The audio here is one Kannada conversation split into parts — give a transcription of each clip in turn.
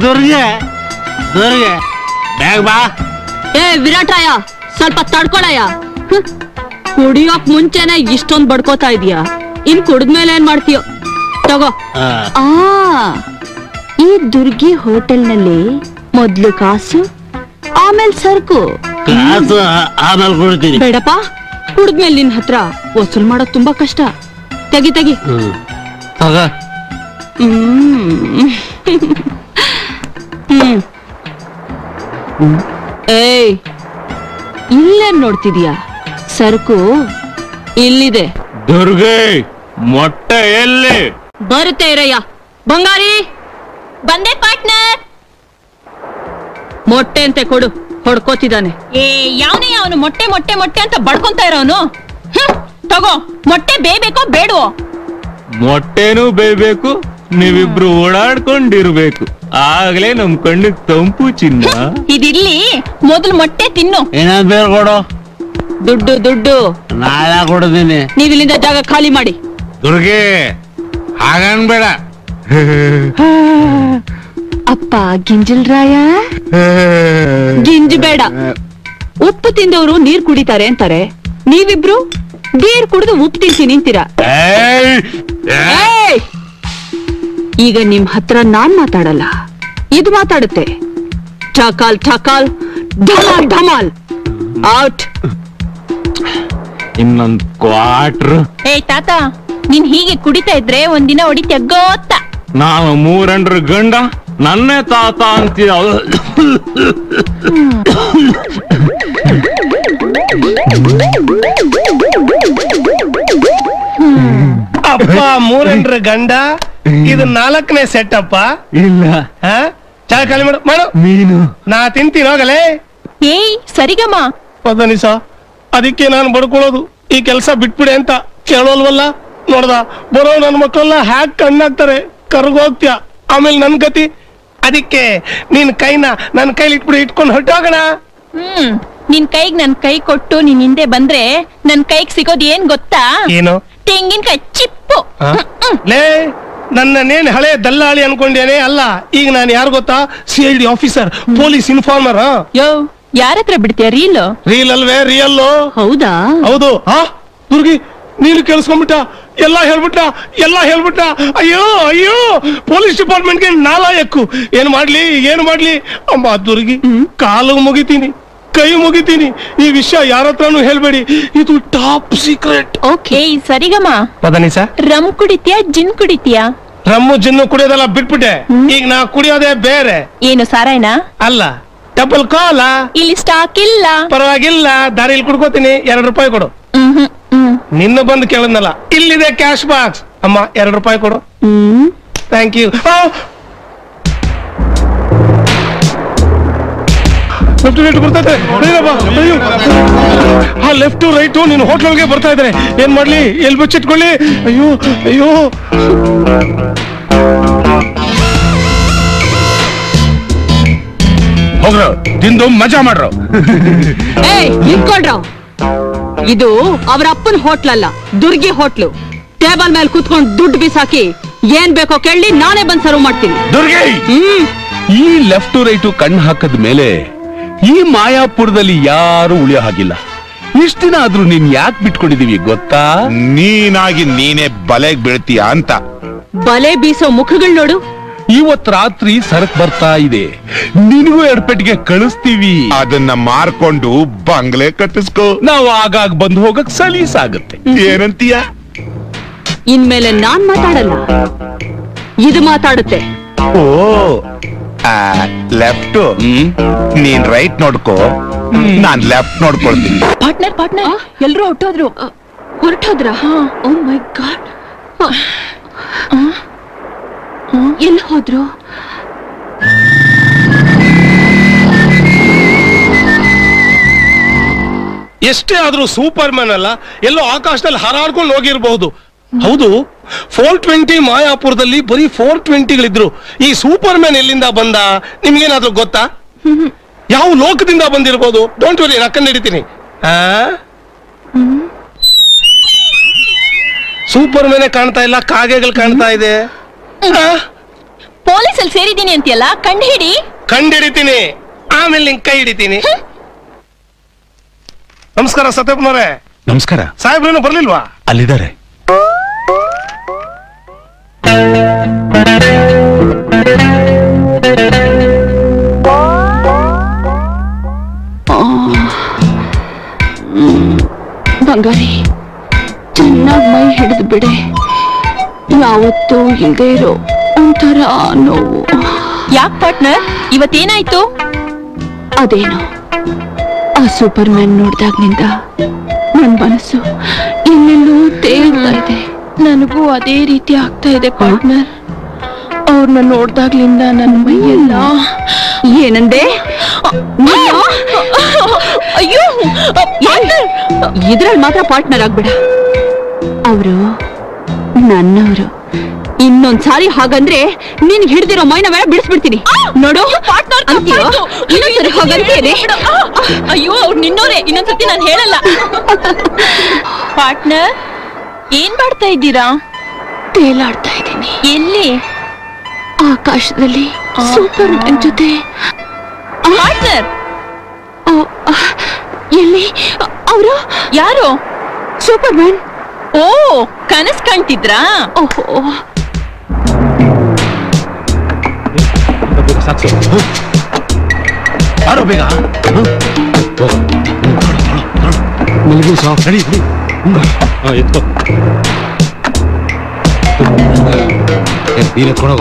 ದುರ್ಗೆ ದುರ್ಗೆ ಬೇಗ ಬಾ. ಏ ವಿರಾಟರಾಯ ಸ್ವಲ್ಪ ತಡ್ಕೊಳಯ್ಯ. ಕುಡಿಯೋಕ್ ಮುಂಚೆನೆ ಇಷ್ಟೊಂದ್ ಬಡ್ಕೋತಾ ಇದೀಯ. ಇನ್ ಕುಡಿದ್ಮೇಲೆ ಏನ್ ಮಾಡ್ತೀಯೋ? ತಗೋ. ಆ, ಈ ದುರ್ಗಿ ಹೋಟೆಲ್ನಲ್ಲಿ ಮೊದ್ಲು ಕಾಸು ಆಮೇಲೆ ಸರ್ಕು. ಕಾಸು ಆಮೇಲೆ ಕೊಡ್ತೀನಿ. ಬೇಡಪ್ಪ ಕುಡಿದ್ಮೇಲೆ ನಿನ್ ಹತ್ರ ವಸೂಲ್ ಮಾಡೋದ್ ತುಂಬಾ ಕಷ್ಟ. ತೆಗಿ ತೆಗಿ. ಹ್ಮ್. ಏಯ್ ಇಲ್ಲೇ ನೋಡ್ತಿದ್ಯಾ? ಸರಕು ಇಲ್ಲಿದೆ. ದುರ್ಗೆ ಮೊಟ್ಟೆ ಎಲ್ಲಿ? ಬರುತ್ತೆ ಇರಯ್ಯ ಬಂಗಾರಿ ಬಂದೆ ಪಾರ್ಟ್ನರ್. ಮೊಟ್ಟೆ ಅಂತೆ ಕೊಡು ಹೊಡ್ಕೋತಿದ್ದಾನೆ. ಏ ಯಾವನೇ ಅವನು ಮೊಟ್ಟೆ ಮೊಟ್ಟೆ ಮೊಟ್ಟೆ ಅಂತ ಬಡ್ಕೊಂತ ಇರೋನು? ತಗೋ ಮೊಟ್ಟೆ ಬೇಬೇಕೋ ಬೇಡವೋ? ಮೊಟ್ಟೆನೂ ಬೇಯ್ಬೇಕು ನೀವಿಬ್ರು ಓಡಾಡ್ಕೊಂಡಿರ್ಬೇಕು. ಆಗ್ಲೇ ನಮ್ ಕಣ್ಣಿಗ್ ತಂಪು ಚಿನ್ನ. ಇದಿರ್ಲಿ ಮೊದಲು ಮೊಟ್ಟೆ ತಿನ್ನು. ಏನಾದ್ ಬೇರೆ ಕೊಡು. ದುಡ್ಡು ದುಡ್ಡು. ನಾಳೆ ಕೊಡ್ತೀನಿ. ನೀವ್ ಇಲ್ಲಿಂದ ಜಾಗ ಖಾಲಿ ಮಾಡಿ. ದುರ್ಗೆ ಹಾಗನ್ಬೇಡ ಅಪ್ಪ ಗಿಂಜಲ್ರಾಯ ಗಿಂಜ್ ಬೇಡ. ಉಪ್ಪು ತಿಂದವರು ನೀರ್ ಕುಡಿತಾರೆ ಅಂತಾರೆ. ನೀವಿಬ್ರು ನೀರ್ ಕುಡಿದು ಉಪ್ಪು ತಿಂತೀನಿ ನಿಂತೀರಾ? ಏಯ್! ಏಯ್! ಏಯ್! ಈಗ ನಿಮ್ ಹತ್ರ ನಾನ್ ಮಾತಾಡಲ್ಲ. ಇದು ಮಾತಾಡುತ್ತೆ. ಠಕಾಲ್ ಠಕಾಲ್ ಧಮಾಲ್ ಧಮಾಲ್. ಔಟ್ ಇನ್ನೊಂದ್ ಕ್ವಾಟ್ರ್. ಏ ತಾತ ನೀನ್ ಹೀಗೆ ಕುಡಿತಾ ಇದ್ರೆ ಒಂದಿನ ಹೊಡಿ ಗೊತ್ತ ನಾನು ಮೂರಂಡ್ರ ಗಂಡ ನನ್ನ ತಾತ ಅಂತೀಯ. ಅಪ್ಪ ಮೂರಂಡ್ರ ಗಂಡ. ಇದು ನಾಲ್ಕನೇ ಸೆಟ್ ಅಪ್ಪ ಇಲ್ಲ. ಹಾ? ಚಾ ಖಾಲಿ ಮಾಡು. ಮಾಡು. ನೀನು ನಾ ತಿಂತೀನಿ ಹೋಗಲೇ. ಏಯ್ ಸರಿಗಮ್ಮ. ಪದನಿಸ ಅದಕ್ಕೆ ನಾನು ಬಡ್ಕೊಳ್ಳೋದು. ಈ ಕೆಲಸ ಬಿಟ್ಬಿಡಿ ಅಂತ ಕೇಳೋಲ್ವಲ್ಲ? ನೋಡ್ದ ಬರೋ ನನ್ನ ಮಕ್ಕಳೆಲ್ಲ ಹ್ಯಾಕ್ ಕಣ್ಣಾಗ್ತಾರೆ. ಕರ್ಗೋಗ್ತೀಯ. ಆಮೇಲೆ ನನ್ ಗತಿ. ಅದಕ್ಕೆ ನಿನ್ ಕೈನ ನನ್ನ ಕೈಲಿ ಇಟ್ಬಿಡಿ ಇಟ್ಕೊಂಡು ಹೊಟ್ಟೋಗೋಣ ಹ್ಮ್ ನಿನ್ ಕೈಗ್ ನನ್ ಕೈ ಕೊಟ್ಟು ನೀನ್ ಹಿಂದೆ ಬಂದ್ರೆ ನನ್ ಕೈಗ್ ಸಿಗೋದ್ ಏನ್ ಗೊತ್ತಾ? ಏನು? ತೆಂಗಿನಕಾಯಿ ಚಿಪ್ಪು? ಲೇ ನನ್ನನ್ನೇನ್ ಹಳೆ ದಲ್ಲಾಳಿ ಅನ್ಕೊಂಡೇನೆ ಅಲ್ಲ ಈಗ ನಾನು ಯಾರು ಗೊತ್ತಾ C I D officer police informer ಯೋ ಯಾರತ್ರ ಬಿಡ್ತೀಯ ರೀಲ್ ರೀಲ್ ಅಲ್ವೇ ರಿಯಲ್ ಹೌದಾ ಹೌದು ಹಾ ದುರ್ಗಿ ನೀನು ಕೇಳಿಸ್ಕೊಂಡ್ಬಿಟ್ಟ ಎಲ್ಲಾ ಹೇಳ್ಬಿಟ್ಟ ಎಲ್ಲಾ ಹೇಳ್ಬಿಟ್ಟ ಅಯ್ಯೋ ಅಯ್ಯೋ ಪೊಲೀಸ್ ಡಿಪಾರ್ಟ್ಮೆಂಟ್ಗೆ ನಾಲಾಯಕ್ಕು ಏನ್ ಮಾಡ್ಲಿ ಏನ್ ಮಾಡ್ಲಿ ಅಮ್ಮ ದುರ್ಗಿ ಕಾಲು ಮುಗಿತೀನಿ ಕೈ ಮುಗಿತೀನಿ. ಈ ವಿಷಯ ಯಾರ ಹತ್ರನೂ ಹೇಳ್ಬೇಡಿ. ಇದು ಟಾಪ್ ಸೀಕ್ರೆಟ್ ಓಕೆ ಏಯ್ ಸರಿಗಮ್ಮ. ಸರ್ ರಮ್ ಕುಡಿತೀಯ ಜಿನ್ ಕುಡಿತೀಯ? ರಮ್ಮು ಜಿನ್ನು ಕುಡಿಯೋದೆಲ್ಲ ಬಿಟ್ಬಿಟ್ಟೆ. ಈಗ ನಾ ಕುಡಿಯೋದೇ ಬೇರೆ. ಏನು ಸಾರಾಯಣ? ಅಲ್ಲ. ಡಬಲ್ ಕಾಲ ಇಲ್ಲಿ ಸ್ಟಾಕ್ ಇಲ್ಲ. ಪರವಾಗಿಲ್ಲ. ದಾರಿಲಿ ಕುಡ್ಕೋತೀನಿ. ಎರಡು ರೂಪಾಯಿ ಕೊಡು. ಹ್ಮ್ ಹ್ಮ್. ಹ್ಮ್ ನಿನ್ನ ಬಂದು ಕೇಳದ್ನಲ್ಲ. ಇಲ್ಲಿದೆ ಕ್ಯಾಶ್ ಬಾಕ್ಸ್ ಅಮ್ಮ ಎರಡು ರೂಪಾಯಿ ಕೊಡು. ಹ್ಮ್. ಥ್ಯಾಂಕ್ ಯು ಲೆಫ್ಟ್ ರೈಟ್ ಬರ್ತೈತೆ. ಅಯ್ಯಪ್ಪ, ಅಯ್ಯೋ. ಆ ಲೆಫ್ಟ್ ರೈಟ್ ನೀನು ಹೋಟ್ಲ್ ಒಳಗೆ ಬರ್ತಾ ಇದ್ದಾರೆ ಏನ್ ಮಾಡ್ಲಿ? ಎಲ್ ಬಚ್ಚಿಟ್ಕೊಳ್ಳಿ? ಅಯ್ಯೋ ಅಯ್ಯೋ. ಹೋಗ್ರು ತಿಂದು ಮಜಾ ಮಾಡ್ರು. ನಿಂತ್ಕೊಳ್ರ ಇದು ಅವ್ರ ಅಪ್ಪನ ಹೋಟ್ಲ್ ಅಲ್ಲ ದುರ್ಗಿ ಹೋಟ್ಲು. ಟೇಬಲ್ ಮೇಲೆ ಕುತ್ಕೊಂಡು ದುಡ್ಡು ಬಿಸಾಕಿ ಏನ್ ಬೇಕೋ ಕೇಳಿ ನಾನೇ ಬಂದ್ ಸರ್ವ್ ಮಾಡ್ತೀನಿ. ದುರ್ಗೆ! ಈ ಲೆಫ್ಟ್ ರೈಟು ಕಣ್ಣು ಹಾಕದ ಮೇಲೆ ಈ ಮಾಯಾಪುರದಲ್ಲಿ ಯಾರು ಉಳಿಯೋ ಹಾಗಿಲ್ಲ. ಇಷ್ಟ ದಿನ ಆದ್ರೂ ನೀನ್ ಯಾಕೆ ಬಿಟ್ಕೊಂಡಿದೀವಿ ಗೊತ್ತಾ? ನೀನಾಗಿ ನೀನೇ ಬಲೆಗ್ ಬೀಳ್ತೀಯ ಅಂತ. ಬಲೆ ಬೀಸೋ ಮುಖಗಳು ನೋಡು. ಇವತ್ ರಾತ್ರಿ ಸರಕ್ ಬರ್ತಾ ಇದೆ. ನಿನಗೂ ಎಡ್ಪೆಟ್ಟಿಗೆ ಕಳಿಸ್ತೀವಿ. ಅದನ್ನ ಮಾರ್ಕೊಂಡು ಬಂಗ್ಲೆ ಕಟ್ಟಿಸ್ಕೋ. ನಾವ್ ಆಗಾಗ ಬಂದು ಹೋಗಕ್ ಸಲೀಸಾಗುತ್ತೆ ಏನಂತೀಯ? ಇನ್ಮೇಲೆ ನಾನ್ ಮಾತಾಡಲ್ಲ. ಇದು ಮಾತಾಡುತ್ತೆ. ಓ ಲೆಫ್ಟ್ ನೀನ್ ರೈಟ್ ನೋಡ್ಕೋ. ನಾನ್ ಲೆಫ್ಟ್ ನೋಡ್ಕೊಳ್ತೀನಿ. ಪಾರ್ಟ್ನರ್ ಪಾರ್ಟ್ನರ್ ಎಲ್ರು ಹೊಟ್ಟೋದ್ರು ಹೊರಟೋದ್ರ? ಓ ಮೈ ಗಾಡ್ ಎಲ್ಲಿ ಹೋದ್ರು? ಎಷ್ಟೇ ಆದ್ರೂ ಸೂಪರ್ ಮ್ಯಾನ್ ಅಲ್ಲ ಎಲ್ಲೋ ಆಕಾಶದಲ್ಲಿ ಹಾರಾಡ್ಕೊಂಡು ಹೋಗಿರಬಹುದು ಹೌದು ಫೋರ್ ಟ್ವೆಂಟಿ ಮಾಯಾಪುರದಲ್ಲಿ ಬರೀ ಫೋರ್ ಟ್ವೆಂಟಿಗಳಿದ್ರು. ಈ ಸೂಪರ್ ಮ್ಯಾನ್ ಎಲ್ಲಿಂದ ಬಂದ? ನಿಮ್ಗೇನಾದ್ರೂ ಗೊತ್ತಾ? ಯಾವ ಲೋಕದಿಂದ ಬಂದಿರಬಹುದು ಡೋಂಟ್ ವರಿ ನಾನು ಹಿಡಿತೀನಿ ಸೂಪರ್ ಮ್ಯಾನ್ ಕಾಣ್ತಾ ಇಲ್ಲ ಕಾಗೆಗಳು ಕಾಣ್ತಾ ಇದೆ. ಪೊಲೀಸಲ್ಲಿ ಸೇರಿದೀನಿ ಅಂತೀಯಲ್ಲ ಕಂಡು ಹಿಡಿ ಕಂಡಿಡಿತೀನಿ ಆಮೇಲೆ ನಿಂಗೆ ಕೈ ಹಿಡಿತೀನಿ. ನಮಸ್ಕಾರ ಸತ್ಯಪ್ಪನವ್ರೆ ನಮಸ್ಕಾರ. ಸಾಹೇಬ್ರೇನು ಬರ್ಲಿಲ್ವಾ? ಅಲ್ಲಿದ್ದಾರೆ. ಬಂಗಾರಿ ಚೆನ್ನಾಗ್ ಮೈ ಹಿಡಿದು ಬಿಡೆ. ಯಾವತ್ತೂ ಇಲ್ಲದೆ ಇರೋ ಒಂಥರ ನೋವು. ಯಾಕೆ ಪಾರ್ಟ್ನರ್ ಇವತ್ತೇನಾಯ್ತು? ಅದೇನು ಆ ಸೂಪರ್ ಮ್ಯಾನ್ ನೋಡ್ದಾಗ್ನಿಂದ ನನ್ ಮನಸ್ಸು ಇನ್ನೆಲ್ಲೂ ತೇಲ್ತಾ ಇದೆ. ನನಗೂ ಅದೇ ರೀತಿ ಆಗ್ತಾ ಇದೆ ಪಾರ್ಟ್ನರ್ ಅವ್ರನ್ನ ನೋಡ್ದಾಗ್ಲಿಂದ ನನ್ನ ಮೈಯೆಲ್ಲ ಏನಂದೆ? ಅಯ್ಯೋ ಇದ್ರಲ್ಲಿ ಮಾತ್ರ ಪಾರ್ಟ್ನರ್ ಆಗ್ಬೇಡ. ಅವರು ನನ್ನವರು. ಇನ್ನೊಂದ್ಸಾರಿ ಹಾಗಂದ್ರೆ ನೀನ್ ಹಿಡ್ದಿರೋ ಮೈನ ಮೇಲೆ ಬಿಡಿಸ್ಬಿಡ್ತೀನಿ. ನೋಡು? ಇನ್ನೊಂದ್ಸರಿ? ಅಯ್ಯೋ ಅವ್ರು ನಿನ್ನೋರೆ. ಇನ್ನೊಂದ್ಸತಿ ನಾನು ಹೇಳಲ್ಲ. ಪಾರ್ಟ್ನರ್ ಏನ್ ಮಾಡ್ತಾ ಇದ್ದೀರಾ? ತೇಲಾಡ್ತಾ ಇದ್ದೀನಿ. ಎಲ್ಲಿ? ಆಕಾಶದಲ್ಲಿ ಸೂಪರ್ ಮ್ಯಾನ್ ಜೊತೆ. ಪಾರ್ಟ್ನರ್ ಎಲ್ಲಿ? ಅವರು? ಯಾರು? ಸೂಪರ್ ಮ್ಯಾನ್ ಓ ಕನಸ್ ಕಾಣ್ತಿದ್ರಾ? ಓಹೋ. ಬಾರೋ ಬೇಗ? ನಡಿ ನಡಿ. ಎತ್ಕೋ. ನೀನ್ ಎತ್ಕೊಂಡೋಗ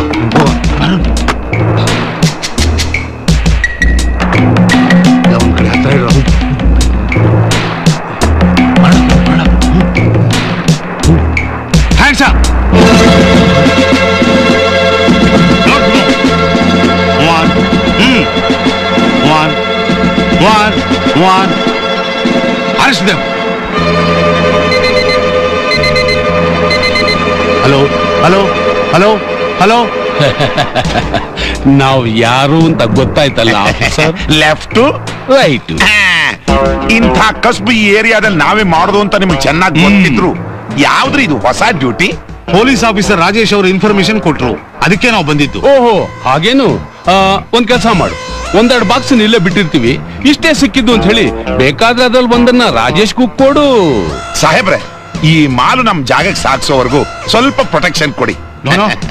ಹಲೋ ಹಲೋ ಹಲೋ. ನಾವು ಯಾರು ಅಂತ ಗೊತ್ತಾಯ್ತಲ್ಲ ಆಫೀಸರ್ ಲೆಫ್ಟ್ ರೈಟ್ ಇಂಥ ಕಸ್ಬು ಈ ಏರಿಯಾದಲ್ಲಿ ನಾವೇ ಮಾಡೋದು ಅಂತ ನಿಮ್ಗೆ ಚೆನ್ನಾಗಿ ಗೊತ್ತಿದ್ರು. ಯಾವ್ದ್ರಿ ಇದು ಹೊಸ ಡ್ಯೂಟಿ? ಪೊಲೀಸ್ ಆಫೀಸರ್ ರಾಜೇಶ್ ಅವರು ಇನ್ಫಾರ್ಮೇಶನ್ ಕೊಟ್ರು. ಅದಕ್ಕೆ ನಾವು ಬಂದಿದ್ದು. ಓಹೋ ಹಾಗೇನು? ಆ, ಒಂದ್ ಕೆಲಸ ಮಾಡು. ಒಂದೆರಡು ಬಾಕ್ಸ್ ಇಲ್ಲೇ ಬಿಟ್ಟಿರ್ತೀವಿ. ಇಷ್ಟೇ ಸಿಕ್ಕಿದ್ದು ಅಂತ ಹೇಳಿ ಬೇಕಾದ್ರೆ ಅದ್ರಲ್ಲಿ ಒಂದನ್ನ ರಾಜೇಶ್ಗೂ ಕೊಡು. ಸಾಹೇಬ್ರೆ ಈ ಮಾಲು ನಮ್ ಜಾಗಕ್ಕೆ ಸಾಗಿಸೋವರೆಗೂ ಸ್ವಲ್ಪ ಪ್ರೊಟೆಕ್ಷನ್ ಕೊಡಿ.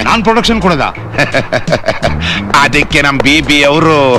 ನಾನ್ ಪ್ರೊಡಕ್ಷನ್ ಕೊಡದ? ಅದಕ್ಕೆ ನಮ್ ಬಿ ಬಿ ಅವರು